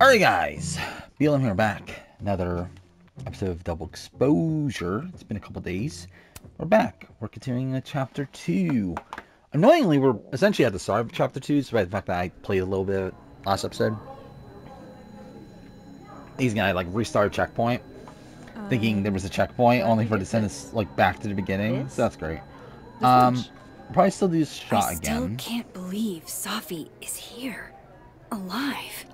Alright guys, BLM here back. Another episode of Double Exposure. It's been a couple days. We're back. We're continuing with chapter 2. Annoyingly, we're essentially at the start of chapter 2, despite the fact that I played a little bit last episode. He's gonna like restart a checkpoint, thinking there was a checkpoint, Uh, only for it to send us like back to the beginning. this? So that's great. This Um, much? probably still do this shot again. I still can't believe Safi is here, alive.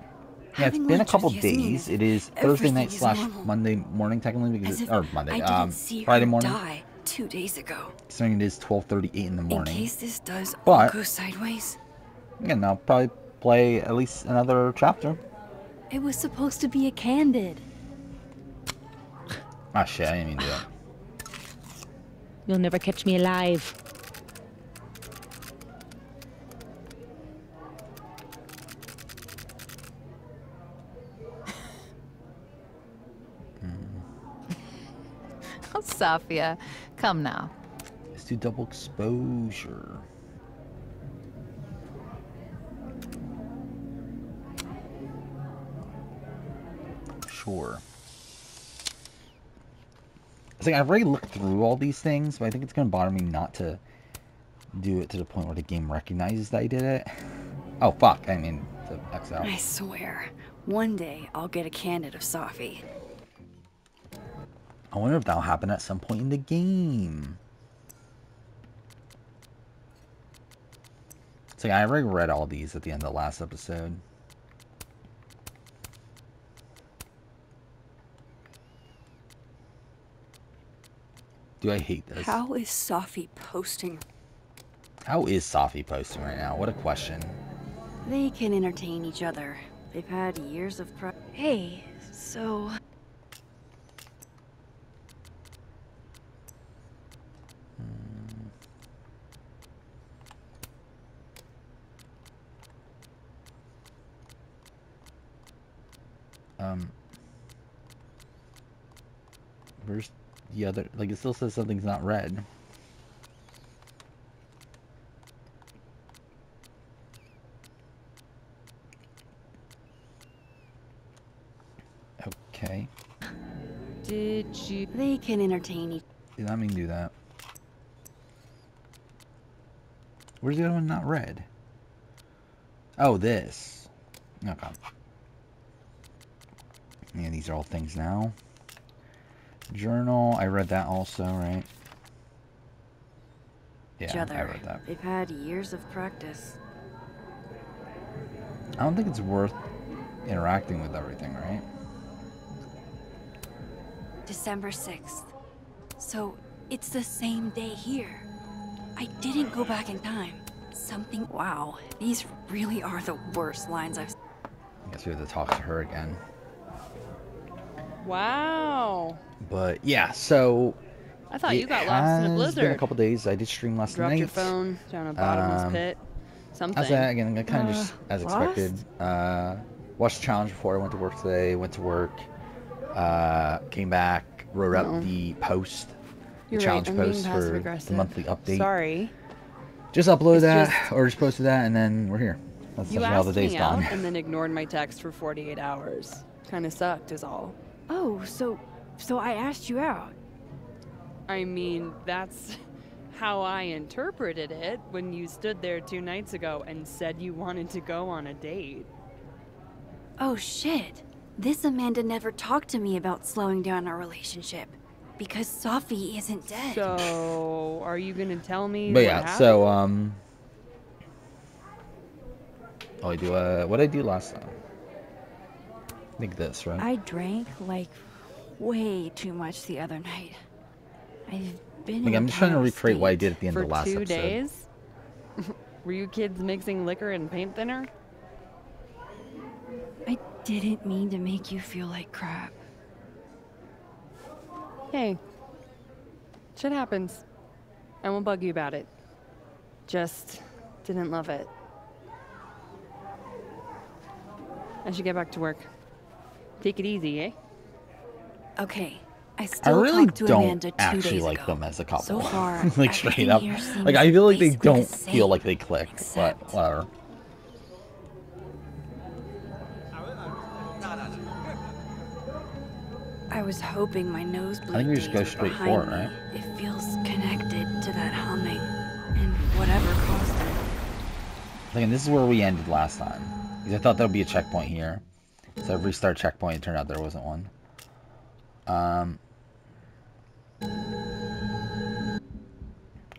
Yeah, it's Having been a couple days. It is Thursday night slash normal. Monday morning technically because As it's, or Monday, um, Friday morning. die two days ago. Considering it is 12:38 in the morning. In morning. case this does all But- go sideways, Again, I'll probably play at least another chapter. It was supposed to be a candid. Ah shit, I didn't even do that. You'll never catch me alive. Safiya, come now. Let's do double exposure. Sure. It's like I've already looked through all these things, but I think it's gonna bother me not to do it to the point where the game recognizes that I did it. Oh fuck! I mean, to X out. I swear, one day I'll get a candid of Safi. I wonder if that'll happen at some point in the game. It's like I already read all these at the end of the last episode. Do I hate this? How is Safi posting? How is Safi posting right now? What a question. They can entertain each other. They've had years of pro- Hey, so Um, where's the other? Like it still says something's not red. Okay, Did you? they can entertain you. did not mean to do that. Where's the other one not red? Oh, this. Okay. Yeah, these are all things now. Journal, I read that also, right? Yeah. I read that. They've had years of practice. I don't think it's worth interacting with everything, right? December 6th. So, it's the same day here. I didn't go back in time. Something. Wow, these really are the worst lines I've. I guess we have to talk to her again. Wow. But yeah, so I thought you got lost in a has been a couple days. I did stream last Dropped night. your phone down a bottomless Um, pit. Something. How's that? Again, kind of just Uh, as lost? expected. Uh, watched the challenge before I went to work today. Went to work. Uh, came back. Wrote Uh-oh. up the post, the You're right, challenge I'm post for the monthly update. Sorry. Just uploaded It's that, just- or just posted that, and then we're here. That's You essentially how the asked day's me gone. out and then ignored my text for 48 hours. Kind of sucked, is all. Oh, so so I asked you out. I mean, that's how I interpreted it when you stood there two nights ago and said you wanted to go on a date. Oh shit. This Amanda never talked to me about slowing down our relationship. Because Safi isn't dead. So, are you gonna tell me? But what yeah, happened? so um, oh, I do. Uh, what I do last time? I think this, right? I drank like way too much the other night. I've been. Like, in I'm a just trying to recreate what I did at the end for of the last two episode. days. Were you kids mixing liquor and paint thinner? I didn't mean to make you feel like crap. Hey, shit happens. I won't bug you about it. Just didn't love it. I should get back to work. Take it easy, eh? Okay. I I still really talked to don't Amanda two actually days like ago. them as a couple. So far, like straight everything up. here seems Like I feel like they don't feel like they click, except- but whatever. I was hoping my nosebleed I think we just go straight behind for it, me. right? It feels connected to that humming and whatever caused it. Like, and this is where we ended last time. Because I thought there would be a checkpoint here. So I restart checkpoint. It turned out there wasn't one. Um.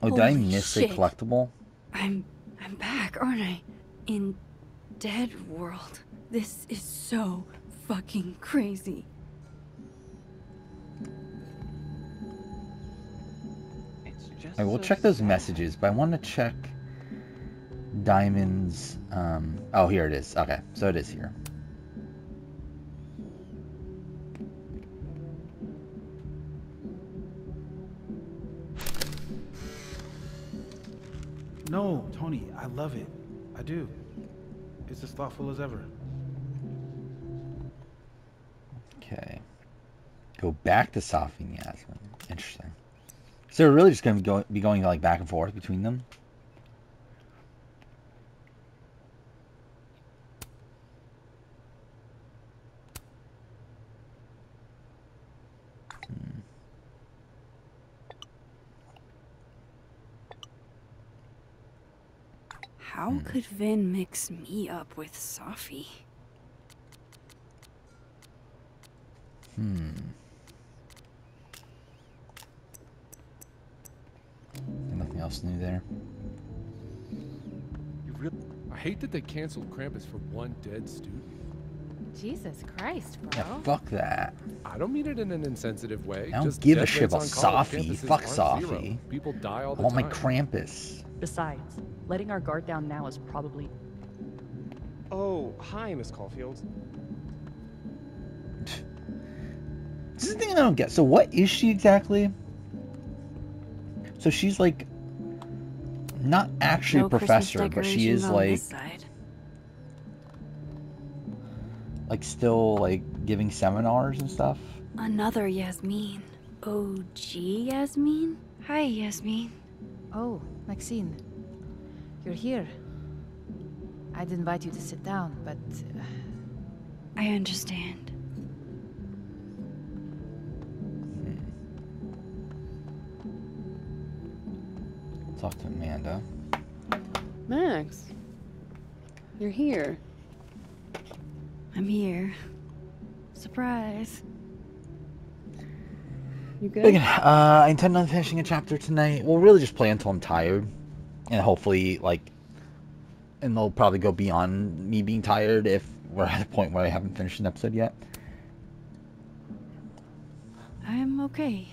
Oh, did I Holy miss a collectible? I'm I'm back, aren't I? In Dead World. This is so fucking crazy. I will check those messages, but I want to check Diamond's. Um, oh, here it is. Okay, so it is here. No, Tony, I love it. I do. It's as thoughtful as ever. Okay. Go back to Safi and Yasmin. Interesting. So we're really just going to be going like back and forth between them? How Hmm. could Vinh mix me up with Safi? Hmm. Nothing else new there. You real I hate that they canceled Krampus for one dead student. Jesus Christ, bro. Yeah, fuck that. I don't mean it in an insensitive way. I don't just give a shit about on Safi. Fuck aren't. Safi. People die all I the want my time. Krampus. Besides, letting our guard down now is probably. Oh, hi, Miss Caulfield. This is the thing I don't get. So what is she exactly? So she's like not actually no a professor, but she is decorations on like this side. like still like giving seminars and stuff. Another Yasmin. OG Yasmin? Hi, Yasmin. Oh, Maxine. You're here. I'd invite you to sit down, but uh, I understand. Talk to Amanda. Max, you're here. I'm here. Surprise. You good? again, uh, I intend on finishing a chapter tonight. We'll really just play until I'm tired, and hopefully, like, and they'll probably go beyond me being tired if we're at a point where I haven't finished an episode yet. I'm okay.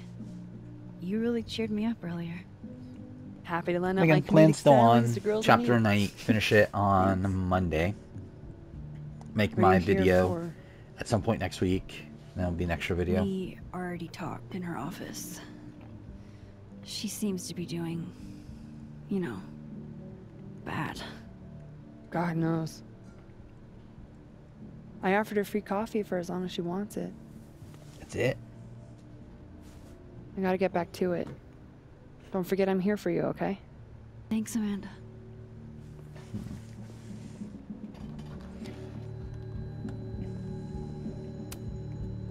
You really cheered me up earlier. Happy to lend out Again, my plan comedic still on to girls in chapter night. Finish it on Monday. Make my video at some point next week. That'll be an extra video. We already talked in her office. She seems to be doing, you know, bad. God knows. I offered her free coffee for as long as she wants it. That's it. I gotta get back to it. Don't forget I'm here for you, okay? Thanks, Amanda.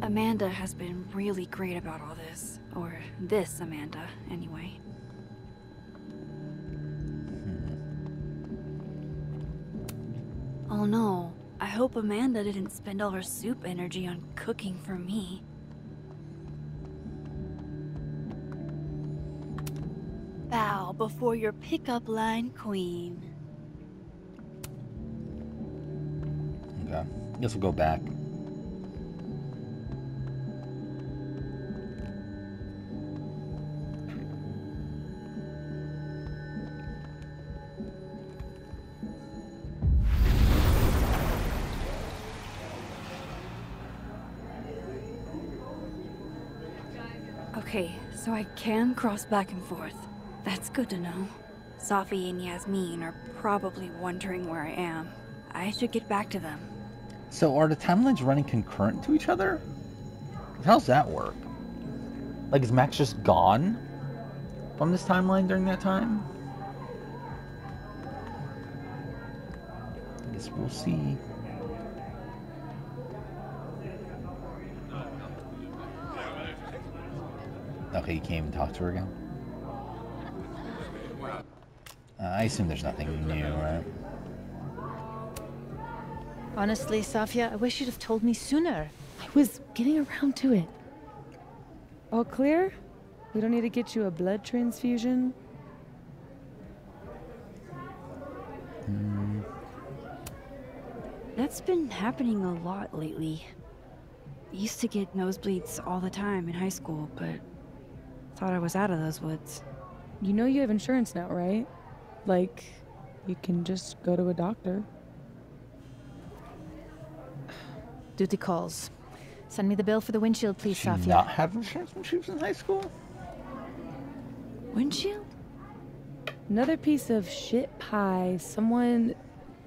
Amanda has been really great about all this. Or this Amanda, anyway. Oh no, I hope Amanda didn't spend all her soup energy on cooking for me. Bow before your pickup line queen. Okay. I Guess we'll go back. Okay, so I can cross back and forth. That's good to know. Safi and Yasmin are probably wondering where I am. I should get back to them. So are the timelines running concurrent to each other? How's that work? Like, is Max just gone from this timeline during that time? I guess we'll see. Okay, you can't even talk to her again. Uh, I assume there's nothing new, right? Honestly, Safiya, I wish you'd have told me sooner. I was getting around to it. All clear? We don't need to get you a blood transfusion? Hmm. That's been happening a lot lately. Used to get nosebleeds all the time in high school, but thought I was out of those woods. You know you have insurance now, right? Like, you can just go to a doctor. Duty calls. Send me the bill for the windshield, please, She Safiya. not have insurance when she was in high school? Windshield? Another piece of shit pie. Someone.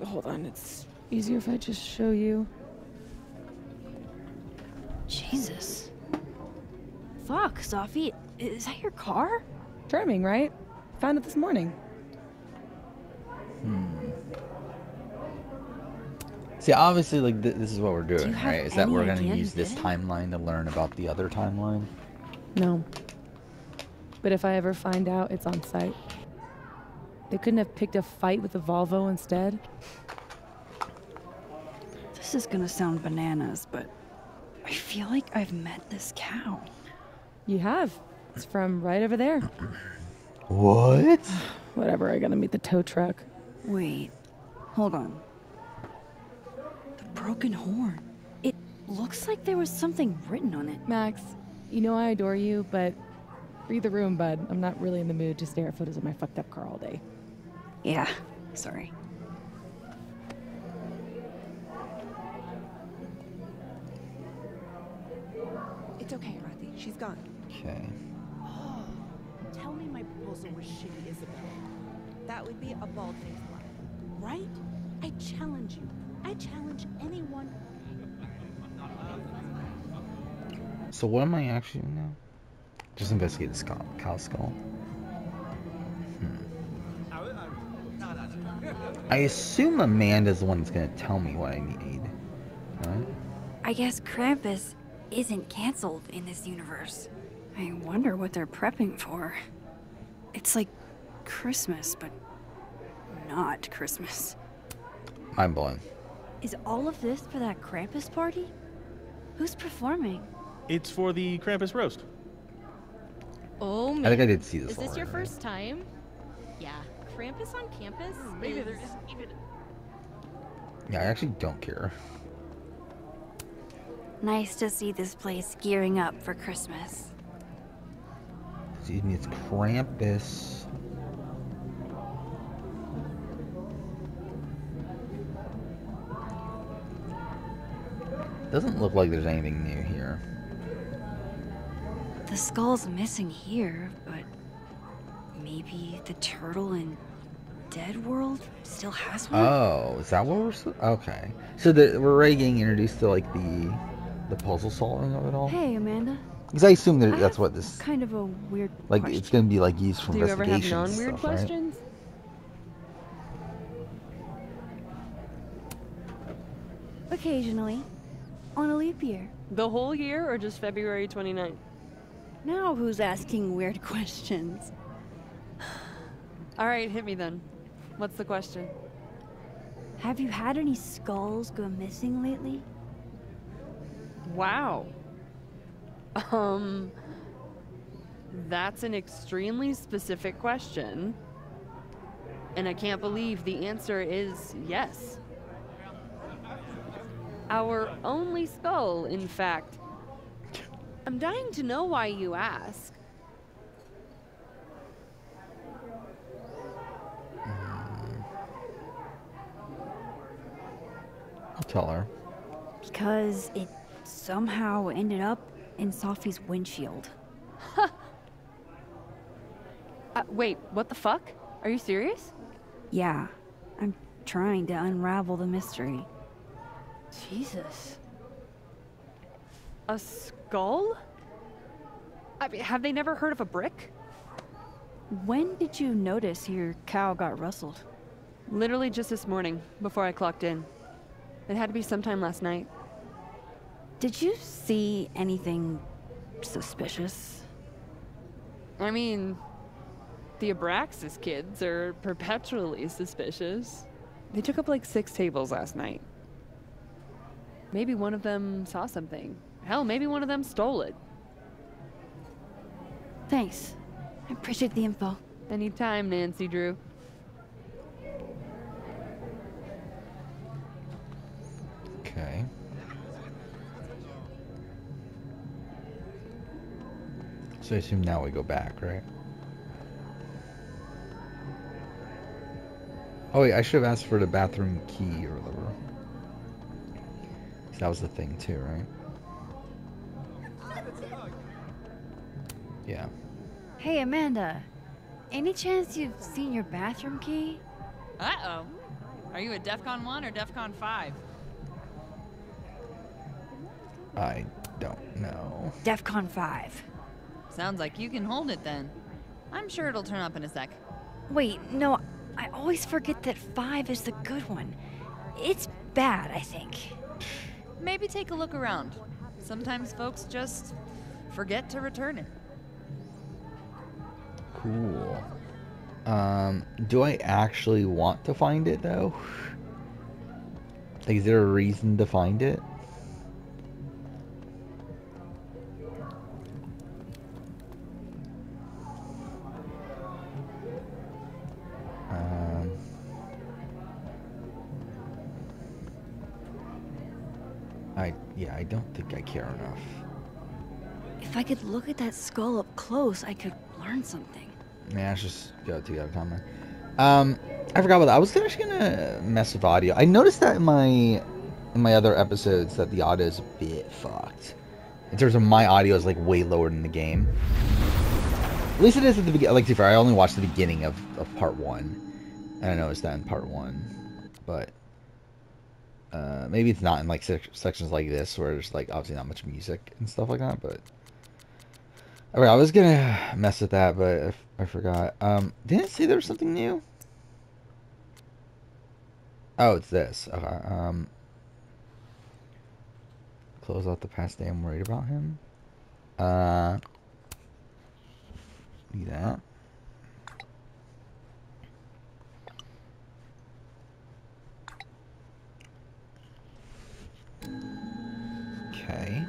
Hold on, it's easier if I just show you. Jesus. Fuck, Safi. Is that your car? Charming, right? Found it this morning. Hmm. See, obviously, like th- this is what we're doing, you have right? Is that we're gonna use this timeline to learn about the other timeline. No. But if I ever find out, it's on site. They couldn't have picked a fight with a Volvo instead. This is gonna sound bananas, but I feel like I've met this cow. You have. It's from right over there. What? Whatever, I gotta meet the tow truck. Wait, hold on. The broken horn. It looks like there was something written on it. Max, you know I adore you, but read the room, bud. I'm not really in the mood to stare at photos of my fucked up car all day. Yeah, sorry. It's okay, Rathi. She's gone. Okay. Proposal was shitty, Isabel. That would be a bald-faced lie, right? I challenge you. I challenge anyone. So what am I actually doing now? Just investigate the skull, cow skull. Hmm. I assume Amanda's the one that's gonna tell me what I need. Right? I guess Krampus isn't canceled in this universe. I wonder what they're prepping for. It's like Christmas, but not Christmas. Mind blowing. Is all of this for that Krampus party? Who's performing? It's for the Krampus roast. Oh man. I think I did see this Is this your first time? Yeah. Krampus on campus? Hmm, maybe there is- isn't even. Yeah, I actually don't care. Nice to see this place gearing up for Christmas. Excuse me, it's Krampus. Doesn't look like there's anything new here. The skull's missing here, but maybe the turtle in Dead World still has one? Oh, is that what we're? s- Okay, so the, we're already getting introduced to like the the puzzle solving of it all. Hey, Amanda. Because I assume that I that's what this Kind of a weird like. question. It's gonna be like used for Do you ever have investigation and non-weird stuff, right? questions? Occasionally. On a leap year. The whole year or just February 29th? Now who's asking weird questions? All right, hit me then. What's the question? Have you had any skulls go missing lately? Wow. Um, that's an extremely specific question. And I can't believe the answer is yes. Our only skull, in fact. I'm dying to know why you ask. I'll tell her. Because it somehow ended up in Safi's windshield. Uh, wait, what the fuck? Are you serious? Yeah, I'm trying to unravel the mystery. Jesus. A skull? I mean, have they never heard of a brick? When did you notice your cow got rustled? Literally just this morning, before I clocked in. It had to be sometime last night. Did you see anything suspicious? I mean, the Abraxas kids are perpetually suspicious. They took up like six tables last night. Maybe one of them saw something. Hell, maybe one of them stole it. Thanks. I appreciate the info. Anytime, Nancy Drew. Okay. So I assume now we go back, right? Oh wait, I should have asked for the bathroom key or whatever. 'Cause That was the thing too, right? Yeah. Hey, Amanda. Any chance you've seen your bathroom key? Uh-oh. Are you a DEFCON 1 or DEFCON 5? I don't know. DEFCON 5. Sounds like you can hold it then. I'm sure it'll turn up in a sec. Wait, no, I always forget that 5 is the good one. It's bad, I think. Maybe take a look around. Sometimes folks just forget to return it. Cool. Um, do I actually want to find it though? Like, is there a reason to find it? I don't think I care enough. If I could look at that skull up close, I could learn something. Yeah, let's just go to time. then. Um, I forgot about that. I was actually gonna mess with audio. I noticed that in my in my other episodes that the audio is a bit fucked. In terms of my audio is like way lower than the game. At least it is at the beginning. Like, to be fair, I only watched the beginning of, of part one, and I noticed that in part one. But uh, maybe it's not in like sec- sections like this where there's like obviously not much music and stuff like that. But Alright, I was gonna mess with that, but I, forgot. Um, didn't say there was something new? Oh, it's this. Okay. Um, close out the past day. I'm worried about him. Uh, do that. Okay.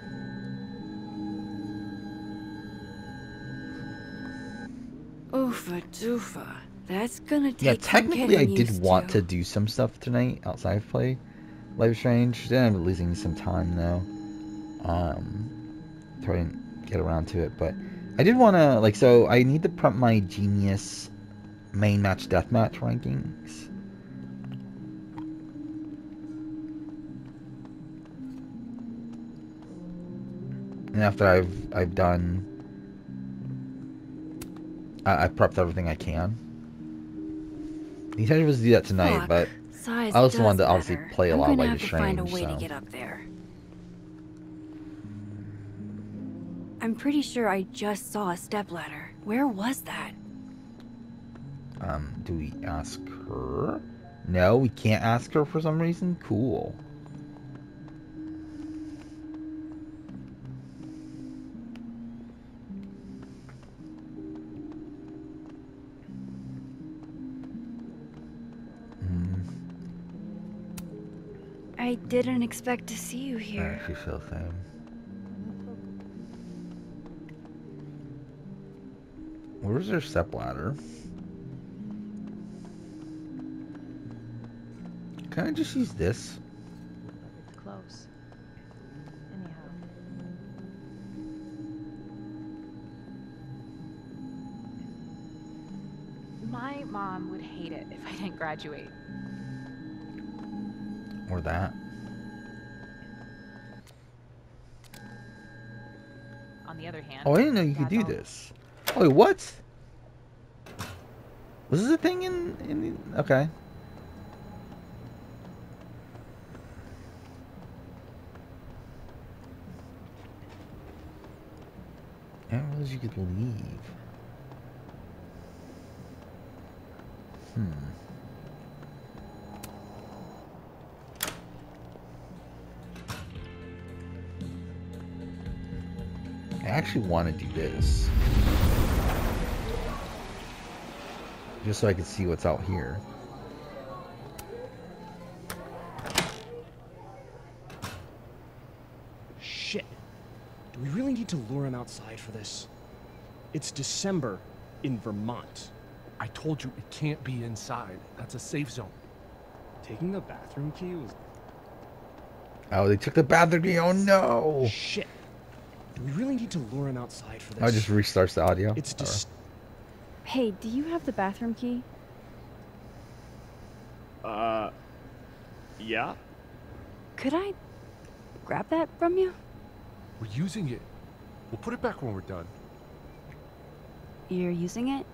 Oofa doofa. That's gonna take Yeah, technically I did want to. to do some stuff tonight outside of play Life Strange. Then I'm losing some time though. Um, try and get around to it, but I did want to like so I need to prep my Genius main match deathmatch rankings. And after I've I've done, I, I've prepped everything I can. The intention was to do that tonight, but I also wanted to obviously matter. play a I'm lot while gonna Life have is to find a way to get up there. I'm pretty sure I just saw a stepladder. Where was that? Um, do we ask her? No, we can't ask her for some reason. Cool. I didn't expect to see you here. actually feel the same. Where's their step ladder? Can I just use this? It's close. Anyhow. My mom would hate it if I didn't graduate. Or that? The other hand, Oh, I didn't know you could do this. Oh, wait, what? Was this a thing in, in the... Okay. I didn't realize you could leave. Hmm. Actually want to do this. Just so I can see what's out here. Shit. Do we really need to lure him outside for this? It's December in Vermont. I told you it can't be inside. That's a safe zone. Taking the bathroom key was. Oh, they took the bathroom key. Oh no! Shit. Do we really need to lure him outside for this? I just restarts the audio. It's Or- just. Hey, do you have the bathroom key? Uh. Yeah? Could I grab that from you? We're using it. We'll put it back when we're done. You're using it?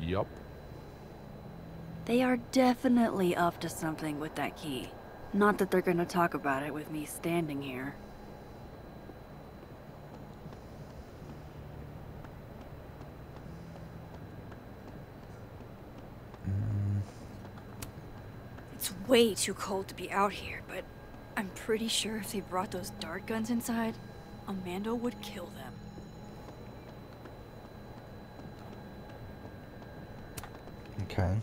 Yup. They are definitely up to something with that key. Not that they're gonna talk about it with me standing here. It's way too cold to be out here, but I'm pretty sure if they brought those dart guns inside, Amanda would kill them. Okay.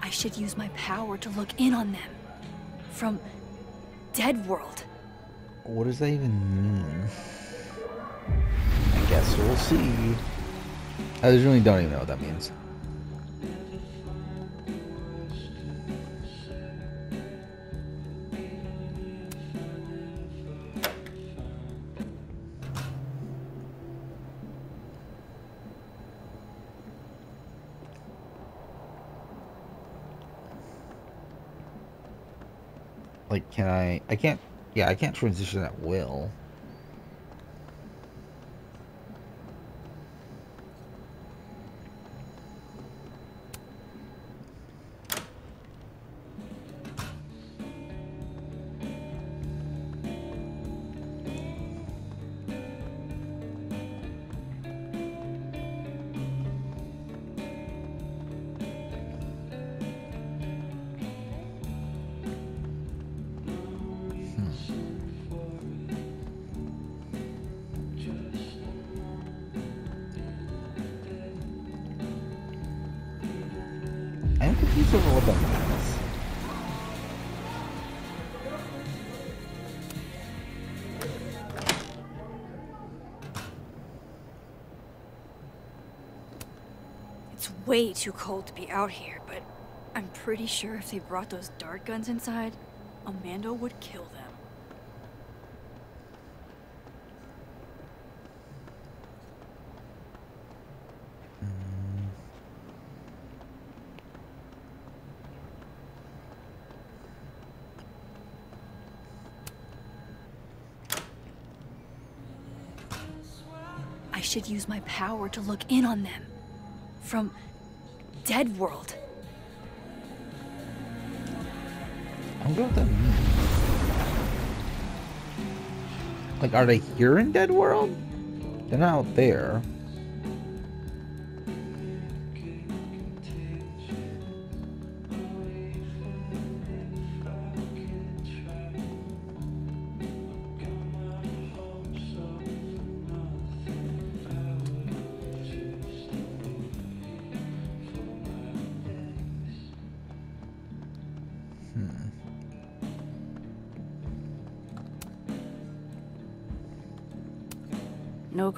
I should use my power to look in on them. From Dead World. What does that even mean? I guess we'll see. I really don't even know what that means. I? I can't. Yeah, I can't transition at will. It's way too cold to be out here, but I'm pretty sure if they brought those dart guns inside, Amanda would kill them. I should use my power to look in on them. From Dead World. I wonder what that means. Like, are they here in Dead World? They're not out there.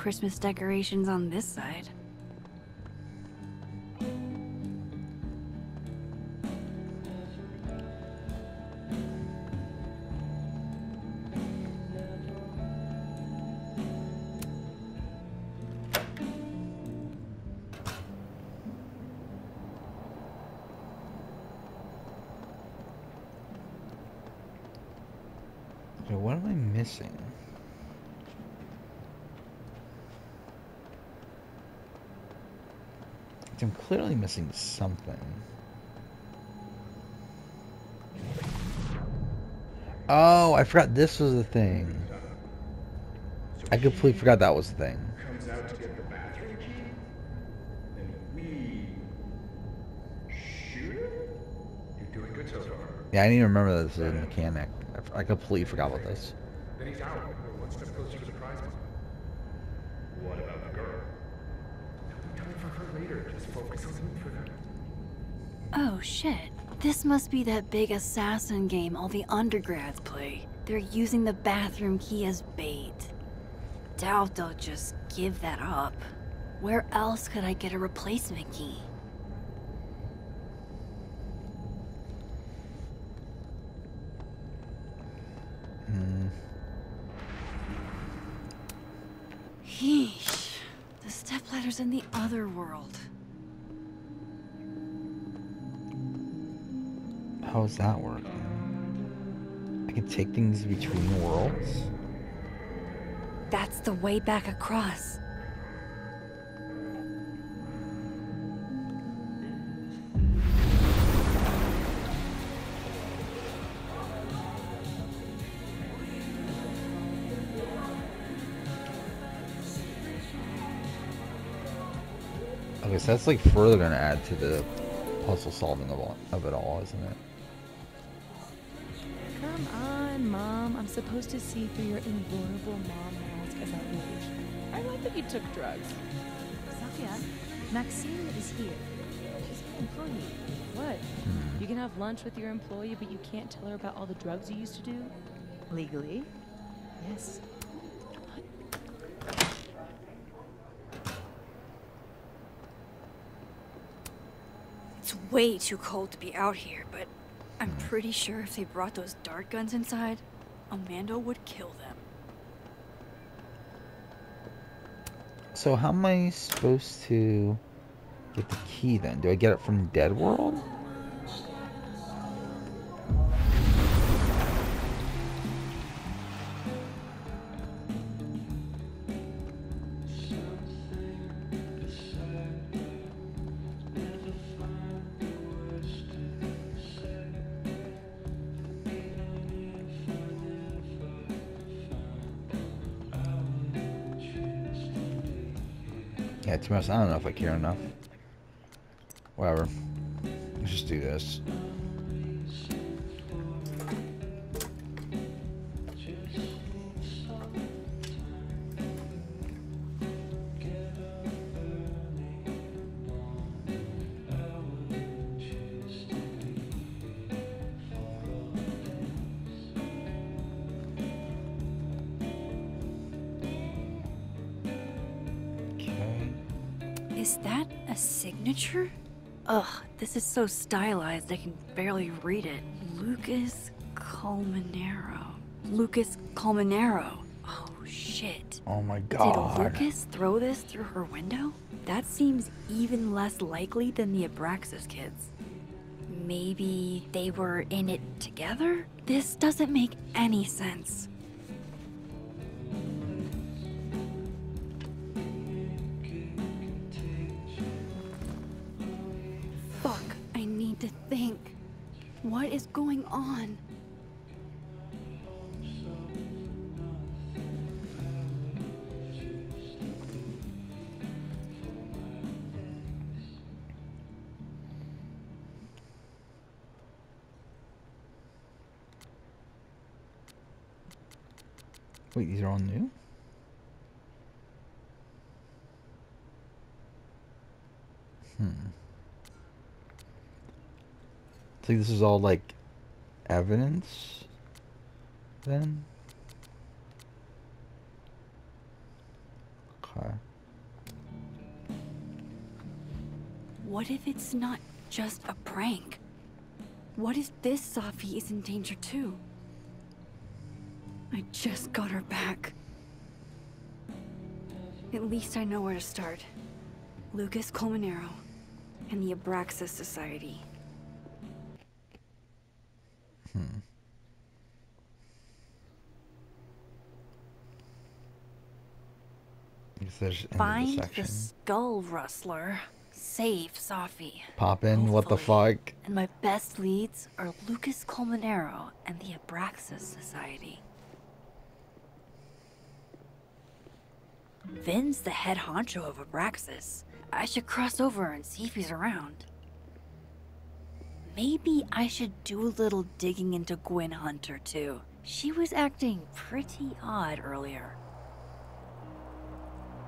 Christmas decorations on this side. Okay, what am I missing? I'm clearly missing something. Oh, I forgot this was the thing. I completely forgot that was the thing. comes out to get the bathroom key, then we shoot him? You're doing good so far. Yeah, I didn't even remember that this was a mechanic. I completely forgot about this. Then he's out. We're one step closer to the prize money. What about the girl? crater. Just focus on him for now. Oh shit. This must be that big assassin game all the undergrads play. They're using the bathroom key as bait. Doubt they'll just give that up. Where else could I get a replacement key? Hmm. Yeesh. The stepladder's in the other world. How's that work? I can take things between worlds? That's the way back across. Okay, so that's like further gonna add to the puzzle solving of, all, of it all, isn't it? Supposed to see through your invulnerable mom mask as outrage. I like that you took drugs. Sofia, Maxine is here. She's my employee. What? You can have lunch with your employee, but you can't tell her about all the drugs you used to do? Legally? Yes. It's way too cold to be out here, but I'm pretty sure if they brought those dart guns inside, Amanda would kill them. So how am I supposed to get the key then? Do I get it from Dead World? Honest, I don't know if I care enough. Whatever. Let's just do this. Signature? Ugh, this is so stylized I can barely read it. Lucas Colmenero. Lucas Colmenero. Oh shit. Oh my god. Did. Lucas throw this through her window? That seems even less likely than the Abraxas kids. Maybe they were in it together? This doesn't make any sense. On? Wait, these are all new? Hmm. So this is all like evidence then? Okay. What if it's not just a prank? What if this Safi is in danger too? I just got her back. At least I know where to start. Lucas Colmenero and the Abraxas Society. Hmm. I guess there's of the Find the. Skull Rustler. Save Safi. Pop in, what the fuck? And my best leads are Lucas Colmenero and the Abraxas Society. Vinh's the head honcho of Abraxas. I should cross over and see if he's around. Maybe I should do a little digging into Gwen Hunter too. She was acting pretty odd earlier.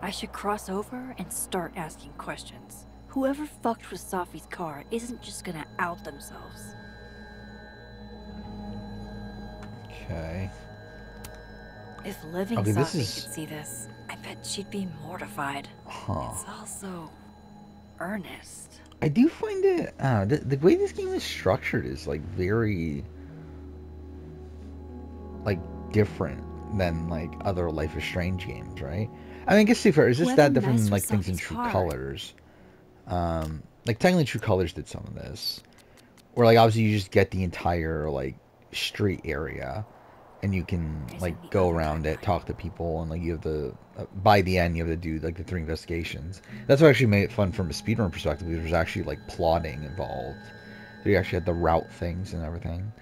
I should cross over and start asking questions. Whoever fucked with Safi's car isn't just gonna out themselves. Okay. If living Safi this is- could see this, I bet she'd be mortified. Huh. It's also earnest. I do find it uh, the, the way this game is structured is like very like different than like other Life is Strange games, right? I mean, I guess to be fair, it's just that different than like things in True car. Colors. Um, like technically, True Colors did some of this, where like obviously you just get the entire like street area, and you can like go around it, talk to people, and like you have to. Uh, by the end, you have to do like the three investigations. That's what actually made it fun from a speedrun perspective. Because there's actually like plotting involved. So you actually had to route things and everything.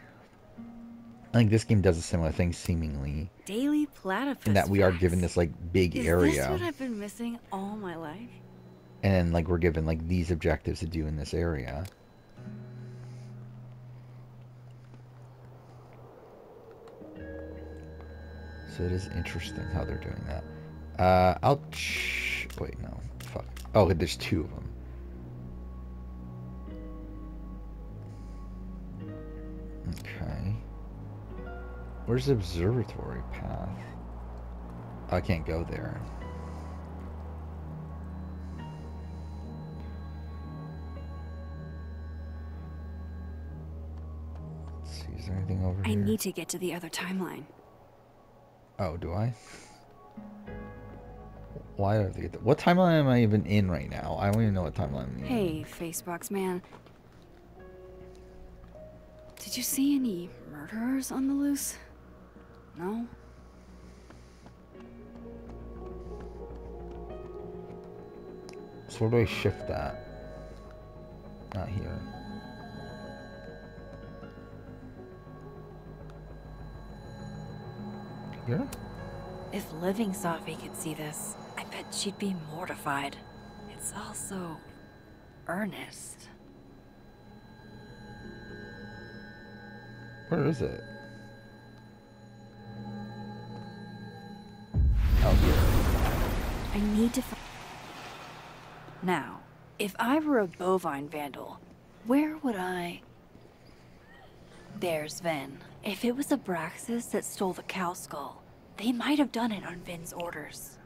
I think this game does a similar thing, seemingly, Daily platypus. in that we are given this like big Is area, this what I've been missing all my life? and like we're given like these objectives to do in this area. So it is interesting how they're doing that. Uh, I'll ch- wait. No, fuck. Oh, there's two of them. Okay. Where's the observatory path? I can't go there. Let's see, is there anything over I here? need to get to the other timeline. Oh, do I? Why I get that? What timeline am I even in right now? I don't even know what timeline I'm in. Hey, Facebox man. Did you see any murderers on the loose? No? So where do I shift that? Not here. Here? If living Safi could see this, I bet she'd be mortified. It's also earnest. Where is it? I need to. find... now, if I were a bovine vandal, where would I? There's Vinh. If it was Abraxas that stole the cow skull, they might have done it on Vinh's orders.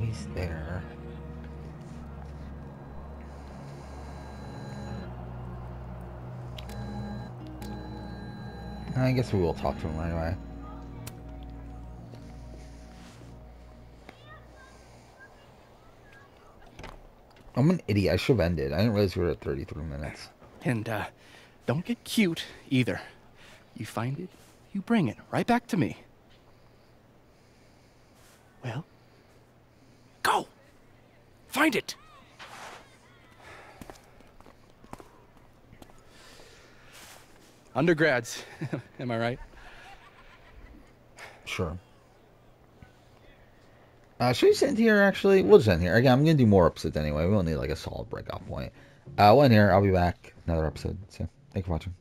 He's there. I guess we will talk to him anyway. I'm an idiot. I should have ended. I didn't realize we were at 33 minutes. And uh, don't get cute either. You find it, you bring it right back to me. Well, go. Find it. Undergrads, am I right? Sure. Uh, should we just end here, actually? We'll just end here. Again, I'm going to do more episodes anyway. We don't need, like, a solid breakoff point. Uh, we'll end here. I'll be back. Another episode. So, thank you for watching.